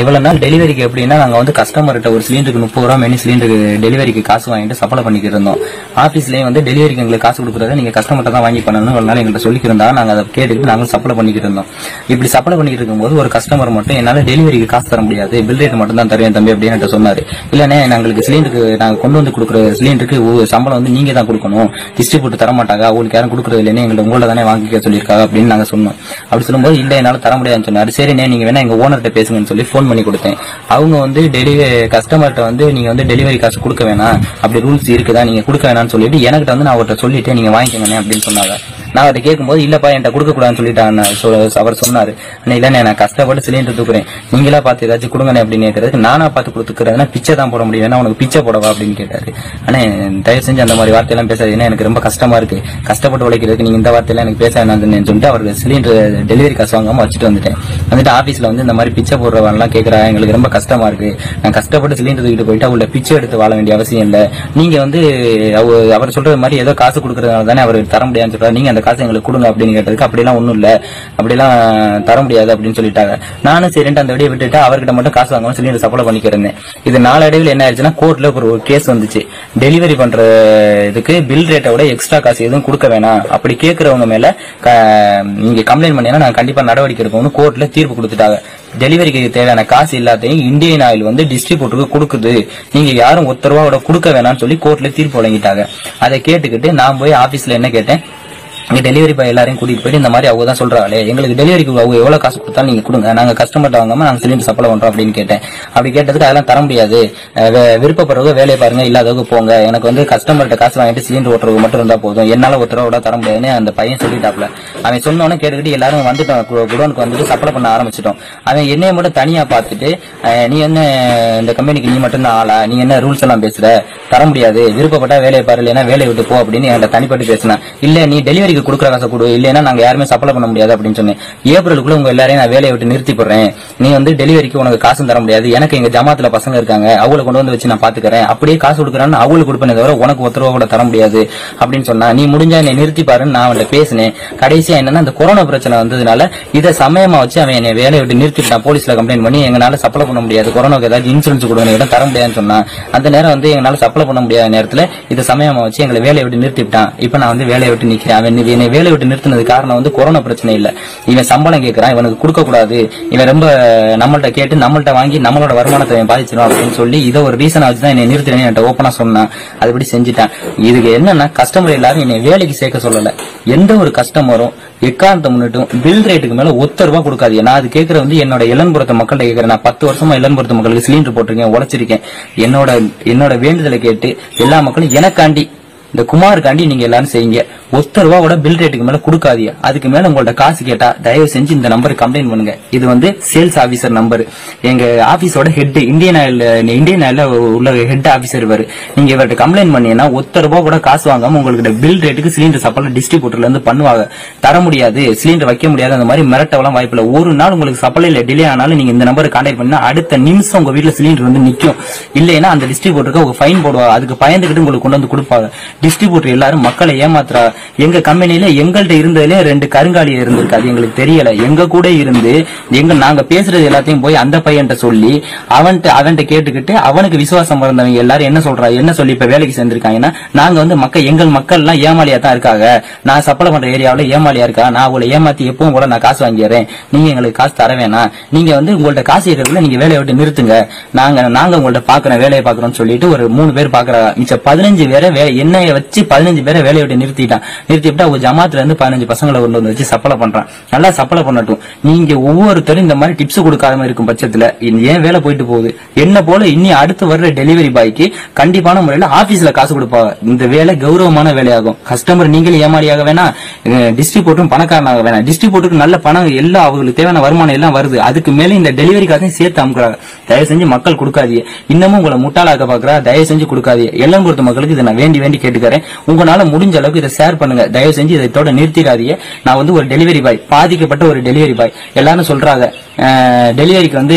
இவ்வளவு நாள் டெலிவரிக்கு எப்படின்னா நாங்க வந்து கஸ்டமர்கிட்ட ஒரு சிலிண்டருக்கு முப்பது ரூபா மெனி சிலிண்டருக்கு டெலிவரிக்கு காசு வாங்கிட்டு சப்ளை பண்ணிக்கிட்டு இருந்தோம். ஆபீஸ்லயும் வந்து டெலிவரிக்கு எங்களுக்கு காசு கொடுக்குறத நீங்க கஸ்டமர்ட்ட தான் வாங்கி பண்ணணும் ஒரு நாள் எங்கள்கிட்ட சொல்லிக்கிறதா நாங்க அதை கேட்டுக்கிட்டு நாங்களும் சப்ளை பண்ணிக்கிட்டு இருந்தோம். இப்படி சப்ளை பண்ணிக்கிட்டு இருக்கும்போது ஒரு கஸ்டமர் மட்டும் என்னால டெலிவரிக்கு காசு தர முடியாது. பில் ரேட் மட்டும் தான் தருவேன் தம்பி அப்படின்னு சொன்னாரு. இல்லனே நாங்களுக்கு சிலிண்டருக்கு நாங்க கொண்டு வந்து கொடுக்குற சிலிண்டருக்கு சம்பளம் வந்து நீங்க தான் கொடுக்கணும். டிஸ்ட்ரிபியூட் தர மாட்டாங்க. அவங்களுக்கு யாரும் கொடுக்குறது இல்லைன்னு எங்களை உங்களை தானே வாங்கிக்க சொல்லியிருக்காங்க அப்படின்னு நாங்க சொன்னோம். அப்படி சொல்லும்போது இல்ல என்னால தர முடியாதுன்னு சொன்னாரு. சரிண்ணே நீங்க வேணா எங்க ஓனர்கிட்ட பேசுங்கன்னு சொல்லி ஃபோன் பண்ணி கொடுத்தேன். அவங்க வந்து டெலிவரி கஸ்டமர்கிட்ட வந்து நீங்க வந்து டெலிவரி காசு கொடுக்க வேணாம். அப்படி ரூல்ஸ் இருக்குதா? நீங்க கொடுக்க வேணாம்னு சொல்லிட்டு எனக்கிட்ட வந்து நான் அவர்கிட்ட சொல்லிட்டு நீங்க வாங்கிக்கோங்கண்ணே அப்படின்னு சொன்னாங்க. நான் அவர்கிட்ட கேட்கும்போது இல்லப்பா என்கிட்ட கொடுக்கக்கூடாதுன்னு சொல்லிட்டாங்க அவர் சொன்னாரு. அண்ணே நான் கஷ்டப்பட்டு சிலிண்டர் தூக்குறேன். நீங்களா பார்த்து ஏதாச்சும் கொடுங்கண்ணே அப்படின்னு கேட்கறதுக்கு நானா பார்த்து கொடுத்துக்கிறதுனா பிச்சை தான் போட முடியும். ஏன்னா உனக்கு பிச்சை போடவா? அப்படின்னு கேட்டாரு. அண்ணே தயவு செஞ்சு அந்த மாதிரி வார்த்தையெல்லாம் பேசாது ஏன்னா எனக்கு ரொம்ப கஷ்டமா இருக்கு. கஷ்டப்பட்டு உழைக்கிறதுக்கு நீங்க இந்த வார்த்தையெல்லாம் எனக்கு பேச வேணாம்னு சொல்லிட்டு அவருக்கு சிலிண்டர் டெலிவரி காசு வாங்காம வச்சுட்டு வந்துட்டேன். வந்துட்டு ஆபீஸ்ல வந்து இந்த மாதிரி பிச்சை போடுறவன்லாம் கேட்கறா எங்களுக்கு ரொம்ப கஷ்டமா இருக்கு. நான் கஷ்டப்பட்டு சிலிண்டர் தூக்கிட்டு போயிட்டு அவங்கள பிச்சை எடுத்து வாழ வேண்டிய அவசியம் இல்லை. நீங்க வந்து அவர் சொல்ற மாதிரி ஏதோ காசு கொடுக்கறதுனால தானே அவர் தர முடியாதுன்னு சொல்றாரு. நீங்க அந்த காசை எங்களுக்கு கொடுங்க அப்படின்னு கேட்டதுக்கு அப்படிலாம் ஒன்றும் இல்ல. அப்படிலாம் தர முடியாது அப்படின்னு சொல்லிட்டாங்க. நானும் சரின்ட்டு அந்த வழியை விட்டுட்டு அவர்கிட்ட மட்டும் காசு வாங்கணும்னு சிலிண்டர் சப்ளை பண்ணிக்கிறேன் இது நாளடைவில் என்ன ஆயிடுச்சுன்னா கோர்ட்ல ஒரு கேஸ் வந்துச்சு. டெலிவரி பண்ற இதுக்கு பில் ரேட்டை விட எக்ஸ்ட்ரா காசு எதுவும் கொடுக்க வேணாம். அப்படி கேட்கறவங்க மேல நீங்க கம்ப்ளைண்ட் பண்ணீங்கன்னா நான் கண்டிப்பா நடவடிக்கை எடுப்போம்னு கோர்ட்ல தீர்ப்பு கொடுத்துட்டாங்க. டெலிவரிக்கு தேவையான காசு எல்லாத்தையும் இந்தியன் ஆயில் வந்து டிஸ்ட்ரிபியூட்டருக்கு கொடுக்குது. நீங்க யாரும் ஒத்த ரூபாவோட கொடுக்க வேணாம்னு சொல்லி கோர்ட்ல தீர்ப்பு வழங்கிட்டாங்க. அதை கேட்டுக்கிட்டு நான் போய் ஆபீஸ்ல என்ன கேட்டேன்? இங்க டெலிவரி பாய் எல்லாரையும் கூட்டிகிட்டு போயிட்டு இந்த மாதிரி அவங்க தான் சொல்றாங்களே எங்களுக்கு டெலிவரிக்கு அவங்க எவ்வளோ காசு கொடுத்தாலும் நீங்க கொடுங்க நாங்கள் கஸ்டமர்ட்ட வாங்காமல் நாங்கள் சிலிண்டர் சப்ளை பண்ணுறோம் அப்படின்னு கேட்டேன். அப்படி கேட்டதுக்கு அதெல்லாம் தர முடியாது. விருப்பப்படுறவங்க வேலையை பாருங்க இல்லாதவங்க போங்க. எனக்கு வந்து கஸ்டமர்கிட்ட காசு வாங்கிட்டு சிலிண்டர் ஓட்டுறவங்க மட்டும் இருந்தால் போதும். என்னால் ஒரு விட தர முடியாதுன்னு அந்த பையன் சொல்லிட்டாப்ல அவன் சொன்னோன்னு கேட்டுக்கிட்டு எல்லாரும் வந்துட்டோம் கு- குடோனுக்கு வந்துட்டு சப்ளை பண்ண ஆரம்பிச்சிட்டோம். அவன் என்னைய மட்டும் தனியாக பார்த்துட்டு நீ என்ன இந்த கம்பெனிக்கு நீ மட்டும் தான் ஆளா? நீ என்ன ரூல்ஸ் எல்லாம் பேசுற? தர முடியாது. விருப்பப்பட்டா வேலையை பாரு இல்லைன்னா வேலையை விட்டு போ அப்படின்னு என்கிட்ட தனிப்பட்டு பேசினேன். இல்லை நீ டெலிவரிக்கு கொடுக்குற காசை கொடு இல்லைன்னா நாங்க யாருமே சப்ளை பண்ண முடியாது அப்படின்னு சொன்னேன். ஏப்ரலுக்குள்ள உங்க எல்லாரையும் நான் வேலையை விட்டு நிறுத்தி போடுறேன். நீ வந்து டெலிவரிக்கு உனக்கு காசும் தர முடியாது. எனக்கு எங்க ஜமாத்துல பசங்க இருக்காங்க. அவங்கள கொண்டு வந்து வச்சு நான் பாத்துக்கிறேன். அப்படியே காசு கொடுக்குறான்னு அவங்களுக்கு கொடுப்பேன் தவிர உனக்கு ஒருத்தர் ரூபா கூட தர முடியாது அப்படின்னு சொன்னா நீ முடிஞ்சா என்னை நிறுத்தி பாருன்னு நான் அவன்கிட்ட பேசினேன். கடைசியா என்னன்னா அந்த கொரோனா பிரச்சனை வந்ததுனால இதை சமயமா வச்சு அவன் என்னை வேலையை விட்டு நிறுத்திட்டான் போலீஸ்ல கம்ப்ளைண்ட் பண்ணி எங்களால சப்ளை பண்ண முடியாது. கொரோனாக்கு ஏதாவது இன்சூரன்ஸ் கொடுங்க இடம் தர முடியாதுன்னு சொன்னான் அந்த நேரம் வந்து எங்களால சப்ளை பண்ண முடியாத நேரத்துல இதை சமயமா வச்சு எங்களை வேலையை விட்டு நிறுத்திவிட்டான். இப்ப நான் வந்து வேலையை விட்டு நிக்கிறேன். அவன் என்னை- என்னை விட்டு நிறுத்தினது காரணம் வந்து கொரோனா பிரச்சனை இல்ல. இவன் சம்பளம் கேட்கறான் இவனுக்கு கொடுக்க கூடாது இவன் ரொம்ப நம்மள்ட்ட கேட்டு நம்மள்ட்ட வாங்கி நம்மளோட வருமானத்தை இவன் பாதிச்சிடும் அப்படின்னு சொல்லி இதை ஒரு ரீசன் வச்சு தான் என்னை நிறுத்தினேன் என்கிட்ட ஓப்பனா சொன்னான். அதுபடி செஞ்சுட்டான். இதுக்கு என்னன்னா கஸ்டமர் எல்லாரும் என்னை வேலைக்கு சேர்க்க சொல்லல. எந்த ஒரு கஸ்டமரும் எக்காரணத்தை முன்னிட்டும் பில் ரேட்டுக்கு மேல ஒத்த ரூபா கொடுக்காது நான் அது கேட்கறது வந்து என்னோட இளம்புறத்த மக்கள்கிட்ட கேட்கறேன் நான் பத்து வருஷமா இளன்புறத்து மக்களுக்கு சிலிண்டர் போட்டிருக்கேன் உழைச்சிருக்கேன் என்னோட என்னோட வேண்டுதலை கேட்டு எல்லா மக்களும் எனக்காண்டி இந்த குமாருக்காண்டி நீங்க எல்லாரும் செய்யுங்க. ஒத்த ரூபாவோட பில் ரேட்டுக்கு மேல கொடுக்காதீங்க. அதுக்கு மேல உங்களோட காசு கேட்டா தயவு செஞ்சு இந்த நம்பருக்கு கம்ப்ளைண்ட் பண்ணுங்க. இது வந்து சேல்ஸ் ஆபீசர் நம்பர் எங்க ஆபீஸோட ஹெட் இந்தியன் ஆயில் இந்தியன் ஆயில்ல உள்ள ஹெட் ஆபீசர் வரு நீங்க இவர்கிட்ட கம்ப்ளைண்ட் பண்ணீங்கன்னா ஒத்த ரூபா கூட காசு வாங்காம உங்களுக்கு பில் ரேட்டுக்கு சிலிண்டர் சப்ளை டிஸ்ட்ரிபியூட்டர்ல இருந்து பண்ணுவாங்க. தர முடியாது சிலிண்டர் வைக்க முடியாது அந்த மாதிரி மிரட்டவெல்லாம் வாய்ப்பு இல்லை. ஒரு நாள் உங்களுக்கு சப்ளைல டிலே ஆனாலும் நீங்க இந்த நம்பருக்கு கான்டாக்ட் பண்ணா அடுத்த நிமிஷம் உங்க வீட்டுல சிலிண்டர் வந்து நிக்கும். இல்லைன்னா அந்த டிஸ்ட்ரிபியூட்டருக்கு ஒரு ஃபைன் போடுவாங்க. அதுக்கு பயந்துகிட்டு உங்களுக்கு கொண்டு வந்து கொடுப்பாங்க. டிஸ்ட்ரிபியூட்டர் எல்லாரும் மக்களை ஏமாத்துறா எங்க கம்பெனில எங்கள்கிட்ட இருந்ததுல ரெண்டு கருங்காலி இருந்திருக்கு. அது எங்களுக்கு தெரியல. எங்க கூட இருந்து எங்க நாங்க பேசுறது எல்லாத்தையும் போய் அந்த பையன்ட்ட சொல்லி அவன்கிட்ட அவன்கிட்ட கேட்டுக்கிட்டு அவனுக்கு விசுவாசம் பிறந்தவங்க எல்லாரும் என்ன சொல்றா என்ன சொல்லி இப்ப வேலைக்கு சேர்ந்திருக்காங்கன்னா நாங்க வந்து மக்கள் எங்கள் மக்கள் எல்லாம் ஏமாளியா தான் இருக்காங்க. நான் சப்ளை பண்ற ஏரியாவில ஏமாளியா இருக்கா? நான் உங்களை ஏமாத்தி எப்பவும் கூட நான் காசு வாங்கிடுறேன். நீங்க எங்களுக்கு காசு தர வேணாம். நீங்க வந்து உங்கள்ட்ட காசு இருக்கிறதுல நீங்க வேலையை விட்டு நிறுத்துங்க. நாங்க நாங்க உங்கள்ட்ட பாக்குறோம் வேலையை பாக்குறோம்னு சொல்லிட்டு ஒரு மூணு பேர் பாக்குறாங்க. மிச்ச பதினஞ்சு பேரை வே- என்னைய வச்சு பதினஞ்சு பேரை வேலையை விட்டு நிறுத்திட்டான். நிறுத்திவிட்டா ஒரு ஜமாத்துல இருந்து பதினஞ்சு பசங்களை கொண்டு வந்து வச்சு சப்ளை பண்றான். நல்லா சப்ளை பண்ணட்டும். நீங்க ஒவ்வொருத்தரும் இந்த மாதிரி டிப்ஸ் கொடுக்காத மாதிரி இருக்கும் பட்சத்துல ஏன் வேலை போயிட்டு போகுது? என்ன போல இனி அடுத்து வர்ற டெலிவரி பாய்க்கு கண்டிப்பான முறையில ஆபீஸ்ல காசு கொடுப்பாங்க இந்த வேலை கௌரவமான வேலையாகும். கஸ்டமர் நீங்களும் ஏமாறியாக வேணாம் டிஸ்ட்ரிபியூட்டரும் பணக்காரனாக வேணாம் டிஸ்ட்ரிபியூட்டருக்கு நல்ல பணம் எல்லாம் அவங்களுக்கு தேவையான வருமானம் எல்லாம் வருது. அதுக்கு மேல இந்த டெலிவரி காசையும் சேர்த்து அமுக்குறாங்க. தயவு செஞ்சு மக்கள் கொடுக்காதீங்க. இன்னமும் உங்களை முட்டாளாக்க பாக்குறா. தயவு செஞ்சு கொடுக்காதீங்க. எல்லாம் கொடுத்த மக்களுக்கு இதை நான் வேண்டி வேண்டி கேட்டுக்கிறேன். உங்களால முடிஞ்ச அளவுக்கு இதை ஷேர் பண்ணுங்க. தயவு செஞ்சு இதை இதோட நிறுத்திடாதீங்க. நான் வந்து ஒரு டெலிவரி பாய் பாதிக்கப்பட்ட ஒரு டெலிவரி பாய் எல்லாரும் சொல்றாங்க. டெலிவரிக்கு வந்து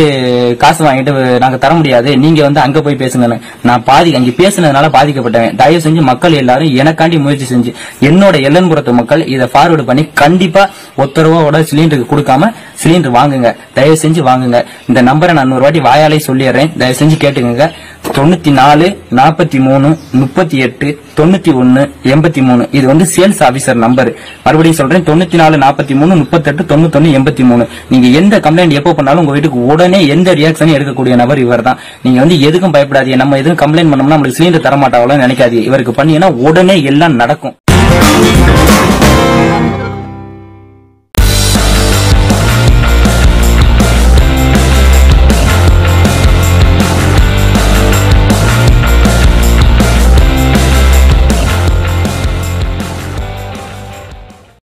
காசு வாங்கிட்டு நாங்க தர முடியாது. நீங்க வந்து அங்க போய் பேசுங்கன்னு. நான் பாதி அங்க பேசுனதுனால பாதிக்கப்பட்டேன் தயவு செஞ்சு மக்கள் எல்லாரும் எனக்காண்டி முயற்சி செஞ்சு என்னோட எல்லன்புறத்து மக்கள் இதை ஃபார்வர்டு பண்ணி கண்டிப்பா ஒத்தரவோட சிலிண்டருக்கு கொடுக்காம சிலிண்டர் வாங்குங்க. தயவு செஞ்சு வாங்குங்க. இந்த நம்பரை நான் ஒரு வாட்டி வாயாலே சொல்லிடுறேன். தயவு செஞ்சு கேட்டுக்கங்க. தொண்ணூத்தி நாலு நாற்பத்தி மூணு முப்பத்தி எட்டு தொண்ணூத்தி ஒன்னு எண்பத்தி மூணு இது வந்து சேல்ஸ் ஆபீசர் நம்பர் மறுபடியும் சொல்றேன். தொண்ணூத்தி நாலு நாற்பத்தி மூணு முப்பத்தெட்டு தொண்ணூத்தொன்னு எண்பத்தி மூணு நீங்க எந்த கம்ப்ளைண்ட் எப்போ பண்ணாலும் உங்க வீட்டுக்கு உடனே எந்த ரியாக்ஷனும் எடுக்கக்கூடிய நபர் இவர் தான் நீங்க வந்து எதுக்கும் பயப்படாதீங்க. நம்ம எதுவும் கம்ப்ளைண்ட் பண்ணோம்னா நம்மளுக்கு சிலிண்டர் தர மாட்டாங்களோ நினைக்காதீங்க. இவருக்கு பண்ணீங்கன்னா உடனே எல்லாம் நடக்கும்.